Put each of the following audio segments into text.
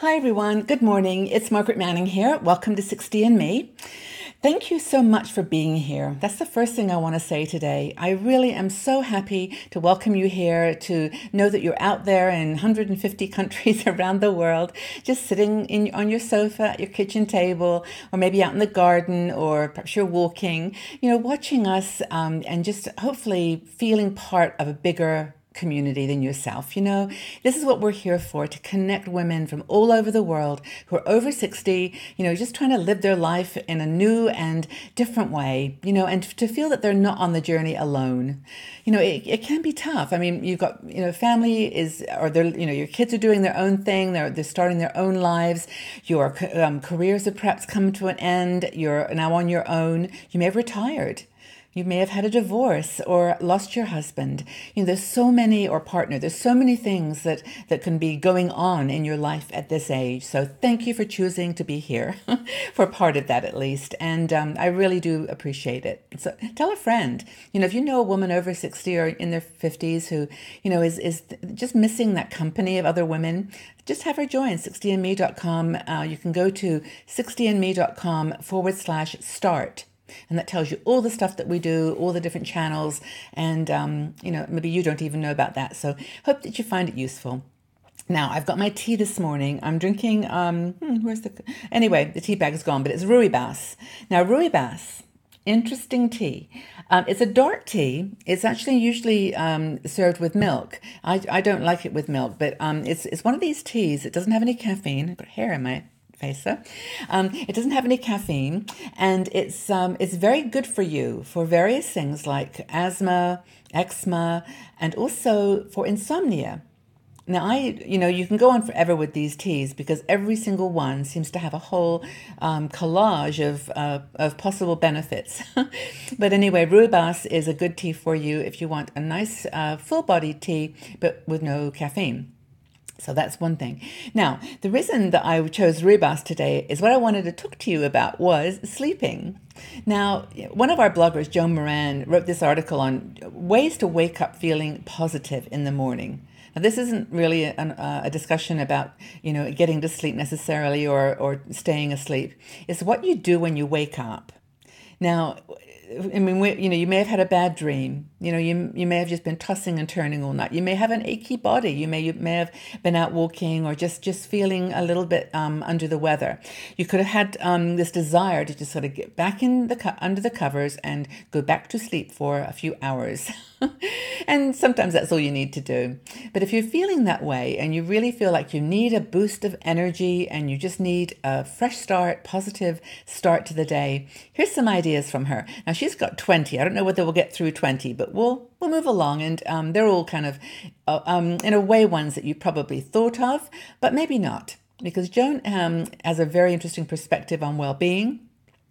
Hi, everyone. Good morning. It's Margaret Manning here. Welcome to 60 and Me. Thank you so much for being here. That's the first thing I want to say today. I really am so happy to welcome you here, to know that you're out there in 150 countries around the world, just sitting in, on your sofa at your kitchen table, or maybe out in the garden, or perhaps you're walking, you know, watching us um, and just hopefully feeling part of a bigger community than yourself. You know, this is what we're here for to connect women from all over the world who are over 60, you know, just trying to live their life in a new and different way, you know, and to feel that they're not on the journey alone. You know, it, it can be tough. I mean, you've got, you know, family is, or they're, you know, your kids are doing their own thing, they're, they're starting their own lives, your um, careers have perhaps come to an end, you're now on your own, you may have retired. You may have had a divorce or lost your husband. You know, there's so many, or partner, there's so many things that, that can be going on in your life at this age. So thank you for choosing to be here for part of that at least. And um, I really do appreciate it. So tell a friend, you know, if you know a woman over 60 or in their 50s who, you know, is, is just missing that company of other women, just have her join 60andme.com. Uh, you can go to 60andme.com forward slash start and that tells you all the stuff that we do, all the different channels, and um, you know maybe you don't even know about that. So hope that you find it useful. Now I've got my tea this morning. I'm drinking. Um, hmm, where's the? Anyway, the tea bag is gone, but it's rooibos. Now rooibos, interesting tea. Um, it's a dark tea. It's actually usually um, served with milk. I, I don't like it with milk, but um, it's it's one of these teas. It doesn't have any caffeine. I've got hair in my facer. Um, it doesn't have any caffeine, and it's um, it's very good for you for various things like asthma, eczema, and also for insomnia. Now, I, you know, you can go on forever with these teas because every single one seems to have a whole um, collage of, uh, of possible benefits. but anyway, rooibos is a good tea for you if you want a nice uh, full body tea, but with no caffeine. So that's one thing. Now, the reason that I chose rooibos today is what I wanted to talk to you about was sleeping. Now, one of our bloggers, Joan Moran, wrote this article on ways to wake up feeling positive in the morning. Now, this isn't really a, uh, a discussion about you know getting to sleep necessarily or or staying asleep. It's what you do when you wake up. Now, I mean, we, you know, you may have had a bad dream. You know, you you may have just been tossing and turning all night. You may have an achy body. You may you may have been out walking or just just feeling a little bit um, under the weather. You could have had um, this desire to just sort of get back in the co- under the covers and go back to sleep for a few hours. and sometimes that's all you need to do. But if you're feeling that way and you really feel like you need a boost of energy and you just need a fresh start, positive start to the day, here's some ideas from her. Now she's got 20. I don't know whether we'll get through 20, but we'll we'll move along and um, they're all kind of uh, um, in a way ones that you probably thought of, but maybe not. Because Joan um, has a very interesting perspective on well-being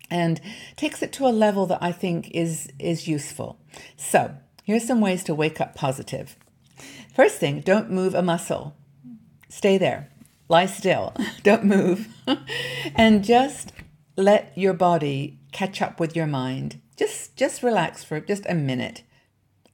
and takes it to a level that I think is is useful. So Here's some ways to wake up positive. First thing, don't move a muscle. Stay there. Lie still. don't move. and just let your body catch up with your mind. Just just relax for just a minute.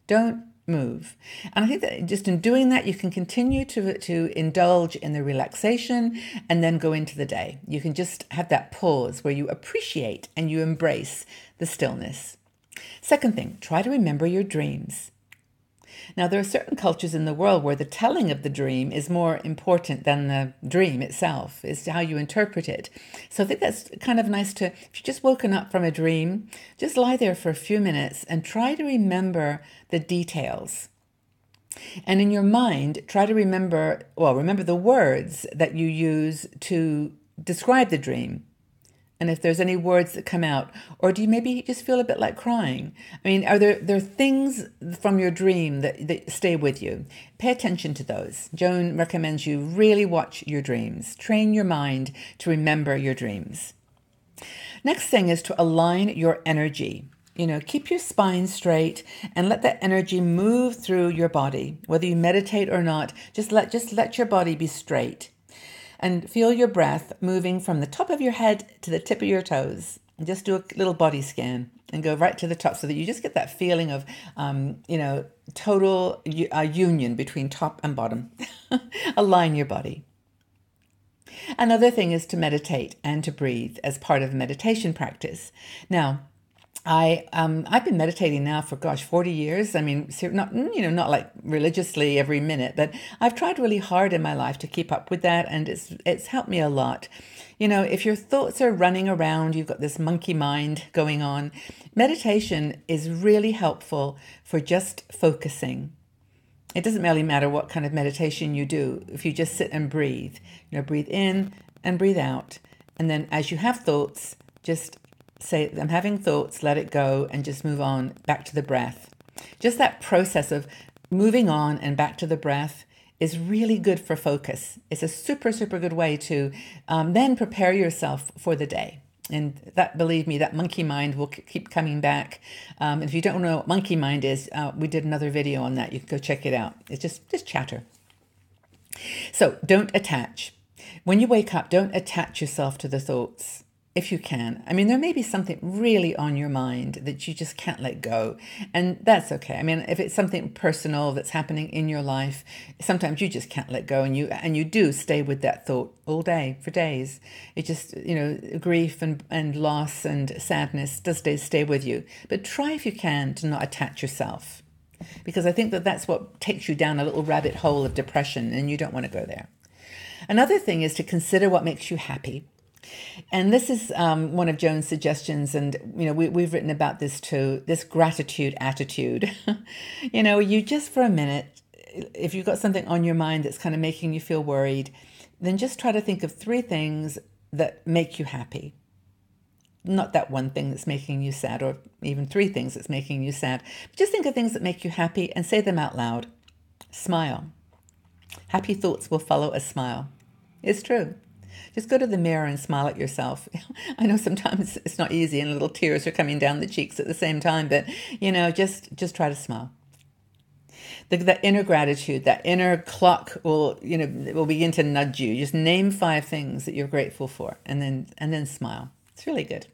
Don't move. And I think that just in doing that, you can continue to, to indulge in the relaxation and then go into the day. You can just have that pause where you appreciate and you embrace the stillness. Second thing, try to remember your dreams. Now, there are certain cultures in the world where the telling of the dream is more important than the dream itself, is how you interpret it. So I think that's kind of nice to, if you just woken up from a dream, just lie there for a few minutes and try to remember the details. And in your mind, try to remember, well, remember the words that you use to describe the dream and if there's any words that come out or do you maybe just feel a bit like crying? I mean are there there things from your dream that, that stay with you? Pay attention to those. Joan recommends you really watch your dreams. Train your mind to remember your dreams. Next thing is to align your energy. You know keep your spine straight and let that energy move through your body. Whether you meditate or not just let just let your body be straight and feel your breath moving from the top of your head to the tip of your toes. And just do a little body scan and go right to the top so that you just get that feeling of, um, you know, total uh, union between top and bottom. Align your body. Another thing is to meditate and to breathe as part of meditation practice. Now, I um I've been meditating now for gosh 40 years. I mean, not you know not like religiously every minute, but I've tried really hard in my life to keep up with that, and it's it's helped me a lot. You know, if your thoughts are running around, you've got this monkey mind going on. Meditation is really helpful for just focusing. It doesn't really matter what kind of meditation you do. If you just sit and breathe, you know, breathe in and breathe out, and then as you have thoughts, just say, I'm having thoughts, let it go, and just move on back to the breath. Just that process of moving on and back to the breath is really good for focus. It's a super, super good way to um, then prepare yourself for the day. And that, believe me, that monkey mind will keep coming back. Um, if you don't know what monkey mind is, uh, we did another video on that. You can go check it out. It's just just chatter. So don't attach. When you wake up, don't attach yourself to the thoughts if you can. I mean, there may be something really on your mind that you just can't let go, and that's okay. I mean, if it's something personal that's happening in your life, sometimes you just can't let go, and you and you do stay with that thought all day for days. It just you know grief and and loss and sadness does stay stay with you, but try if you can to not attach yourself, because I think that that's what takes you down a little rabbit hole of depression, and you don't want to go there. Another thing is to consider what makes you happy and this is um, one of Joan's suggestions, and you know we, we've written about this too. This gratitude attitude, you know, you just for a minute, if you've got something on your mind that's kind of making you feel worried, then just try to think of three things that make you happy. Not that one thing that's making you sad, or even three things that's making you sad. Just think of things that make you happy and say them out loud. Smile. Happy thoughts will follow a smile. It's true. Just go to the mirror and smile at yourself. I know sometimes it's not easy and little tears are coming down the cheeks at the same time, but you know, just just try to smile. The, inner gratitude, that inner clock will, you know, will begin to nudge you. Just name five things that you're grateful for, and then and then smile. It's really good.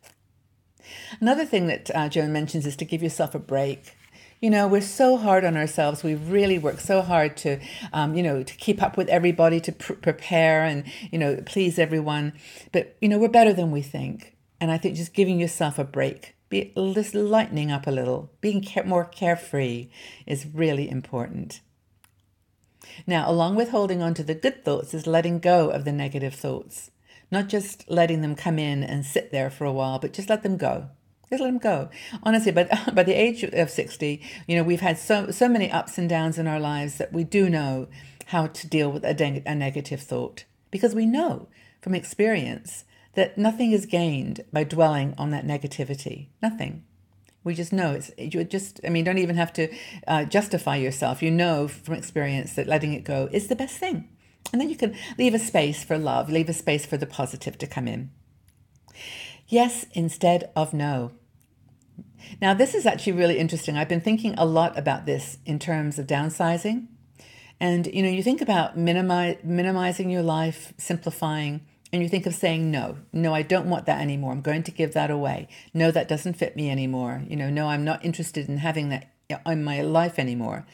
Another thing that uh, Joan mentions is to give yourself a break. You know, we're so hard on ourselves. We really work so hard to, um, you know, to keep up with everybody, to pr- prepare and, you know, please everyone. But, you know, we're better than we think. And I think just giving yourself a break, be just lightening up a little, being more carefree is really important. Now, along with holding on to the good thoughts is letting go of the negative thoughts. Not just letting them come in and sit there for a while, but just let them go. Just let them go. Honestly, but by the age of 60, you know, we've had so, so many ups and downs in our lives that we do know how to deal with a, de- a negative thought because we know from experience that nothing is gained by dwelling on that negativity. Nothing. We just know it's you just I mean don't even have to uh, justify yourself. You know from experience that letting it go is the best thing. And then you can leave a space for love, leave a space for the positive to come in. Yes instead of no. Now, this is actually really interesting. I've been thinking a lot about this in terms of downsizing. And you know, you think about minimize, minimizing your life, simplifying, and you think of saying no. No, I don't want that anymore. I'm going to give that away. No, that doesn't fit me anymore. You know, no, I'm not interested in having that in my life anymore.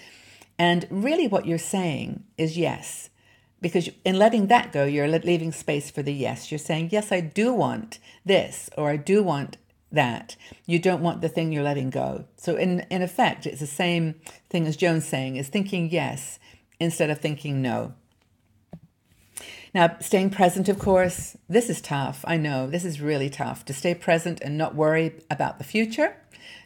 And really, what you're saying is yes, because in letting that go, you're leaving space for the yes. You're saying, yes, I do want this, or I do want that. You don't want the thing you're letting go. So in in effect, it's the same thing as Joan's saying, is thinking yes instead of thinking no. Now, staying present, of course, this is tough. I know this is really tough to stay present and not worry about the future,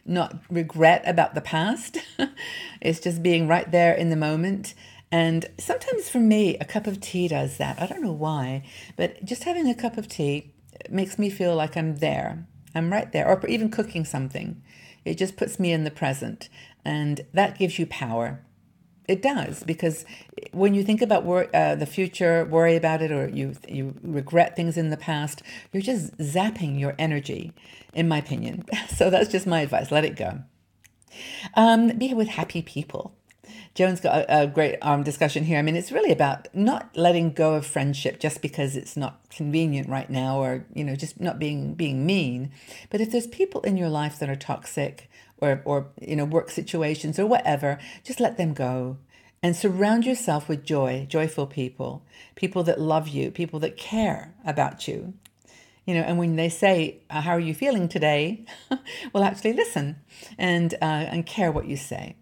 not regret about the past. it's just being right there in the moment. And sometimes for me, a cup of tea does that. I don't know why, but just having a cup of tea makes me feel like I'm there. I'm right there, or even cooking something. It just puts me in the present, and that gives you power. It does because when you think about wor- uh, the future, worry about it, or you you regret things in the past, you're just zapping your energy, in my opinion. So that's just my advice. Let it go. Um, be with happy people. Joan's got a, a great um, discussion here. I mean, it's really about not letting go of friendship just because it's not convenient right now, or you know, just not being being mean. But if there's people in your life that are toxic, or or you know, work situations or whatever, just let them go. and surround yourself with joy, joyful people, people that love you, people that care about you. You know, and when they say, "How are you feeling today?" well, actually listen and uh, and care what you say.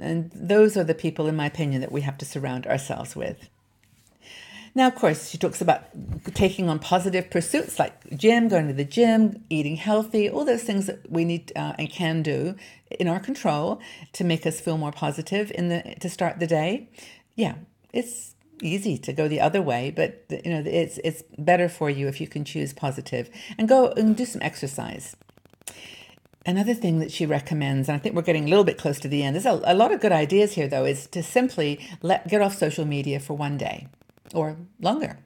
And those are the people, in my opinion, that we have to surround ourselves with. Now, of course, she talks about taking on positive pursuits like gym, going to the gym, eating healthy, all those things that we need uh, and can do in our control to make us feel more positive in the to start the day. Yeah, it's easy to go the other way, but you know it's it's better for you if you can choose positive and go and do some exercise. Another thing that she recommends, and I think we're getting a little bit close to the end. There's a, a lot of good ideas here, though, is to simply let get off social media for one day or longer.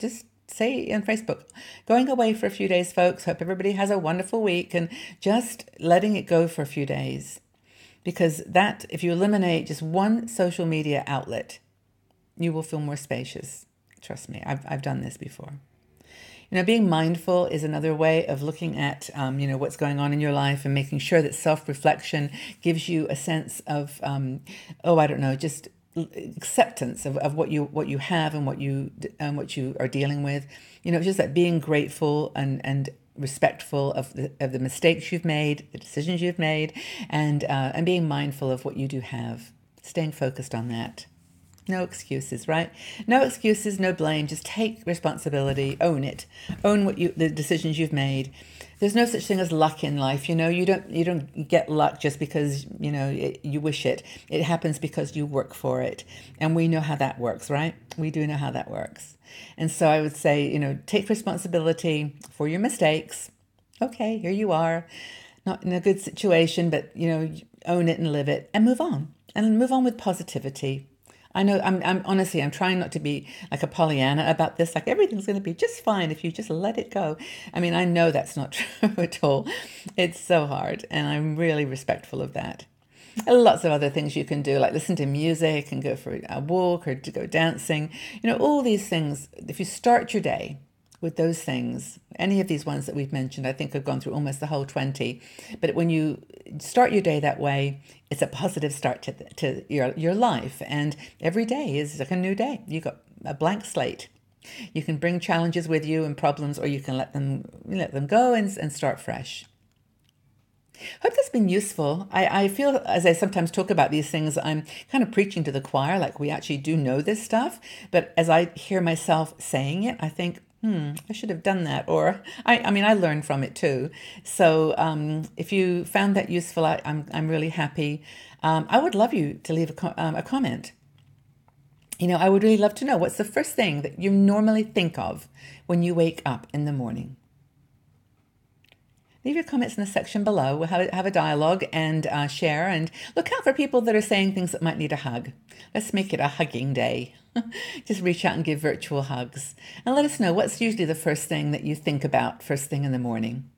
Just say on Facebook, going away for a few days, folks. Hope everybody has a wonderful week and just letting it go for a few days. Because that, if you eliminate just one social media outlet, you will feel more spacious. Trust me, I've, I've done this before. You know, being mindful is another way of looking at, um, you know, what's going on in your life and making sure that self-reflection gives you a sense of, um, oh, I don't know, just acceptance of, of what you what you have and what you and what you are dealing with. You know just that being grateful and and respectful of the of the mistakes you've made the decisions you've made and uh, and being mindful of what you do have. Staying focused on that no excuses right? No excuses no blame. Just take responsibility. Own it. Own what you the decisions you've made. There's no such thing as luck in life you know? You don't you don't get luck just because you know it, you wish it. It happens because you work for it. And we know how that works right? We do know how that works. And so i would say you know take responsibility for your mistakes. Okay here you are. Not in a good situation but you know own it and live it and move on. And move on with positivity I know I'm, I'm honestly, I'm trying not to be like a Pollyanna about this. Like everything's going to be just fine if you just let it go. I mean, I know that's not true at all. It's so hard. And I'm really respectful of that. Lots of other things you can do, like listen to music and go for a walk or to go dancing. You know, all these things. If you start your day with those things, any of these ones that we've mentioned, I think I've gone through almost the whole 20. But when you start your day that way, it's a positive start to, to your, your life. And every day is like a new day. You've got a blank slate. You can bring challenges with you and problems, or you can let them let them go and, and start fresh. Hope that's been useful. I, I feel as I sometimes talk about these things, I'm kind of preaching to the choir, like we actually do know this stuff. But as I hear myself saying it, I think, hmm, I should have done that. Or I, I mean, I learned from it too. So um, if you found that useful, I, am I'm, I'm really happy. Um, I would love you to leave a, co- um, a comment. You know, I would really love to know what's the first thing that you normally think of when you wake up in the morning. Leave your comments in the section below. We'll have, have a dialogue and uh, share and look out for people that are saying things that might need a hug. Let's make it a hugging day. Just reach out and give virtual hugs. And let us know what's usually the first thing that you think about first thing in the morning.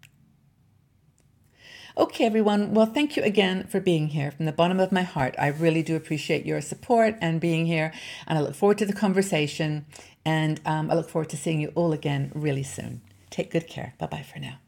Okay, everyone. Well, thank you again for being here from the bottom of my heart. I really do appreciate your support and being here. And I look forward to the conversation. And um, I look forward to seeing you all again really soon. Take good care. Bye bye for now.